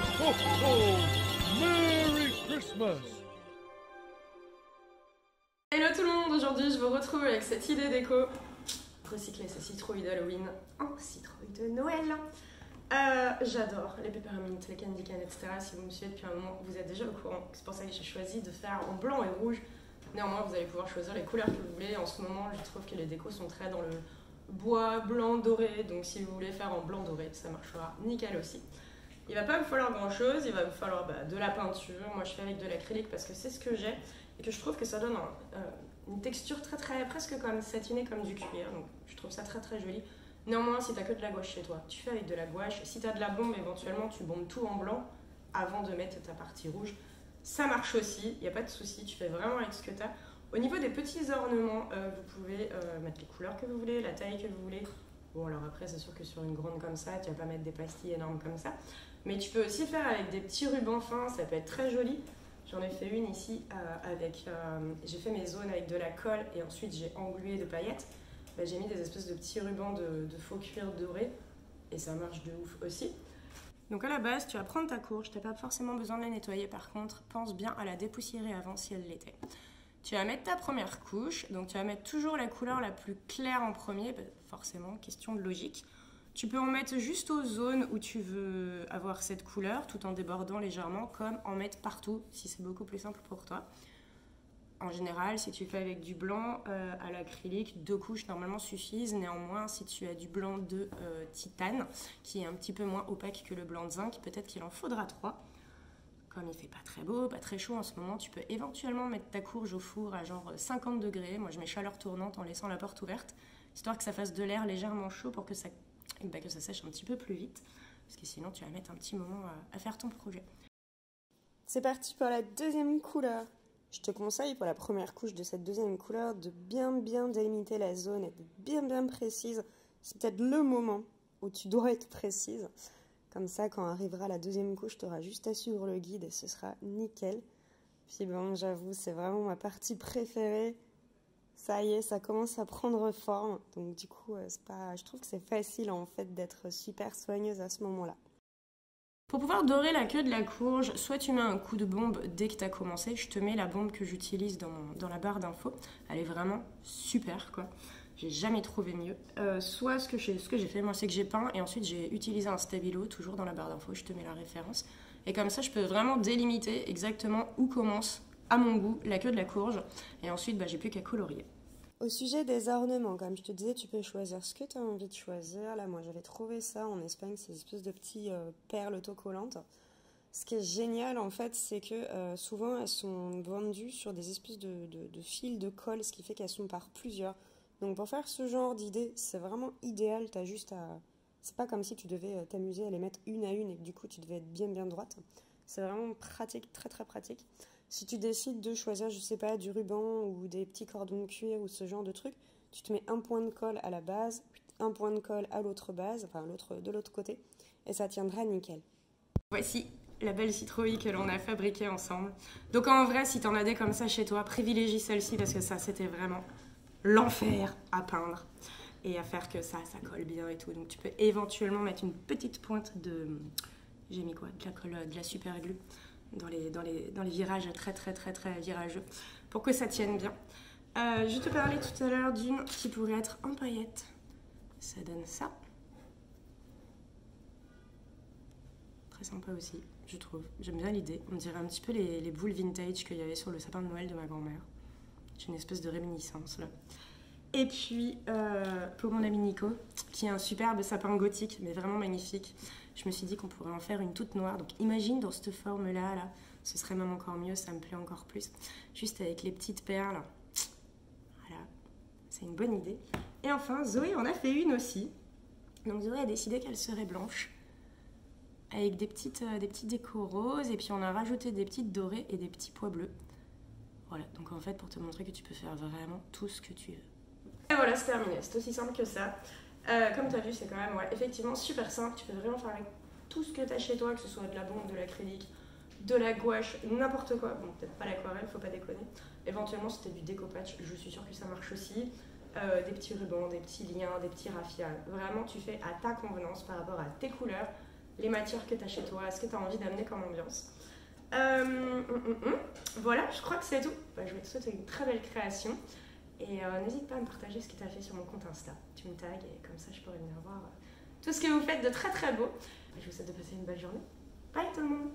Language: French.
ho, ho! Merry Christmas! Hello tout le monde, aujourd'hui je vous retrouve avec cette idée déco. Recycler ces citrouilles d'Halloween en citrouilles de Noël. Euh, J'adore les peppermint, les candy cane, etc. Si vous me suivez depuis un moment, vous êtes déjà au courant. C'est pour ça que j'ai choisi de faire en blanc et rouge. Néanmoins, vous allez pouvoir choisir les couleurs que vous voulez. En ce moment, je trouve que les décos sont très dans le bois, blanc, doré. Donc si vous voulez faire en blanc doré, ça marchera nickel aussi. Il va pas me falloir grand chose, il va me falloir bah, de la peinture. Moi je fais avec de l'acrylique parce que c'est ce que j'ai et que je trouve que ça donne euh, une texture très très presque comme satinée comme du cuir. Donc je trouve ça très très joli. Néanmoins, si t'as que de la gouache chez toi, tu fais avec de la gouache. Si t'as de la bombe, éventuellement tu bombes tout en blanc avant de mettre ta partie rouge. Ça marche aussi, il n'y a pas de souci, tu fais vraiment avec ce que tu as. Au niveau des petits ornements, euh, vous pouvez euh, mettre les couleurs que vous voulez, la taille que vous voulez. Bon, alors après, c'est sûr que sur une grande comme ça, tu vas pas mettre des pastilles énormes comme ça. Mais tu peux aussi faire avec des petits rubans fins, ça peut être très joli. J'en ai fait une ici euh, avec. j'ai fait mes zones avec de la colle et ensuite j'ai englué de paillettes. Bah, j'ai mis des espèces de petits rubans de, de, faux cuir doré et ça marche de ouf aussi. Donc à la base, tu vas prendre ta courge, tu n'as pas forcément besoin de la nettoyer par contre, pense bien à la dépoussiérer avant si elle l'était. Tu vas mettre ta première couche, donc tu vas mettre toujours la couleur la plus claire en premier, bah, forcément, question de logique. Tu peux en mettre juste aux zones où tu veux avoir cette couleur, tout en débordant légèrement, comme en mettre partout, si c'est beaucoup plus simple pour toi. En général, si tu fais avec du blanc euh, à l'acrylique, deux couches normalement suffisent. Néanmoins, si tu as du blanc de euh, titane, qui est un petit peu moins opaque que le blanc de zinc, peut-être qu'il en faudra trois. Comme il fait pas très beau, pas très chaud en ce moment, tu peux éventuellement mettre ta courge au four à genre 50 degrés. Moi, je mets chaleur tournante en laissant la porte ouverte, histoire que ça fasse de l'air légèrement chaud pour que ça, bah, que ça sèche un petit peu plus vite. Parce que sinon, tu vas mettre un petit moment à, à faire ton projet. C'est parti pour la deuxième couleur. Je te conseille pour la première couche de cette deuxième couleur de bien bien délimiter la zone et de bien bien précise. C'est peut-être le moment où tu dois être précise. Comme ça, quand arrivera la deuxième couche, tu auras juste à suivre le guide et ce sera nickel. Puis bon, j'avoue, c'est vraiment ma partie préférée. Ça y est, ça commence à prendre forme. Donc du coup, euh, pas, je trouve que c'est facile en fait d'être super soigneuse à ce moment-là. Pour pouvoir dorer la queue de la courge, soit tu mets un coup de bombe dès que tu as commencé. Je te mets la bombe que j'utilise dans, dans, la barre d'infos. Elle est vraiment super quoi. J'ai jamais trouvé mieux. Euh, soit ce que j'ai fait, moi, c'est que j'ai peint et ensuite j'ai utilisé un stabilo, toujours dans la barre d'infos, je te mets la référence. Et comme ça, je peux vraiment délimiter exactement où commence, à mon goût, la queue de la courge. Et ensuite, bah, j'ai plus qu'à colorier. Au sujet des ornements, comme je te disais, tu peux choisir ce que tu as envie de choisir. Là, moi, j'avais trouvé ça en Espagne, ces espèces de petits euh, perles autocollantes. Ce qui est génial, en fait, c'est que euh, souvent, elles sont vendues sur des espèces de, de, de fils de colle, ce qui fait qu'elles sont par plusieurs. Donc pour faire ce genre d'idée, c'est vraiment idéal. T'as juste à. C'est pas comme si tu devais euh, t'amuser à les mettre une à une et que du coup tu devais être bien bien droite. C'est vraiment pratique, très très pratique. Si tu décides de choisir, je sais pas, du ruban ou des petits cordons de cuir ou ce genre de truc, tu te mets un point de colle à la base, un point de colle à l'autre base, enfin l'autre de l'autre côté, et ça tiendra nickel. Voici la belle citrouille que l'on a fabriquée ensemble. Donc en vrai, si t'en as des comme ça chez toi, privilégie celle-ci parce que ça, c'était vraiment l'enfer à peindre et à faire que ça, ça colle bien et tout. Donc tu peux éventuellement mettre une petite pointe de... J'ai mis quoi De la colle, de la super glue dans les, dans, les, dans les virages très très très très virageux pour que ça tienne bien. Euh, je te parlais tout à l'heure d'une qui pourrait être en paillettes. Ça donne ça. Très sympa aussi, je trouve. J'aime bien l'idée. On dirait un petit peu les, les boules vintage qu'il y avait sur le sapin de Noël de ma grand-mère. J'ai une espèce de réminiscence là. Et puis euh, pour mon ami Nico, qui est un superbe sapin gothique, mais vraiment magnifique, je me suis dit qu'on pourrait en faire une toute noire. Donc imagine dans cette forme-là, là, ce serait même encore mieux, ça me plaît encore plus. Juste avec les petites perles. Voilà, c'est une bonne idée. Et enfin, Zoé en a fait une aussi. Donc Zoé a décidé qu'elle serait blanche, avec des petites, euh, des petites roses, et puis on a rajouté des petites dorées et des petits pois bleus. Voilà, donc en fait, pour te montrer que tu peux faire vraiment tout ce que tu veux. Et voilà, c'est terminé. C'est aussi simple que ça. Euh, comme tu as vu, c'est quand même ouais, effectivement super simple. Tu peux vraiment faire avec tout ce que tu as chez toi, que ce soit de la bombe, de l'acrylique, de la gouache, n'importe quoi. Bon, peut-être pas l'aquarelle, faut pas déconner. Éventuellement, si du découpage, je suis sûre que ça marche aussi. Euh, des petits rubans, des petits liens, des petits raffiales. Vraiment, tu fais à ta convenance par rapport à tes couleurs. les matières que tu as chez toi, ce que tu as envie d'amener comme ambiance. Euh, hum, hum, hum. Voilà, je crois que c'est tout. Bah, je vais te souhaiter une très belle création. Et euh, n'hésite pas à me partager ce que tu as fait sur mon compte Insta. Tu me tags et comme ça je pourrai venir voir euh, tout ce que vous faites de très très beau. Je vous souhaite de passer une belle journée. Bye tout le monde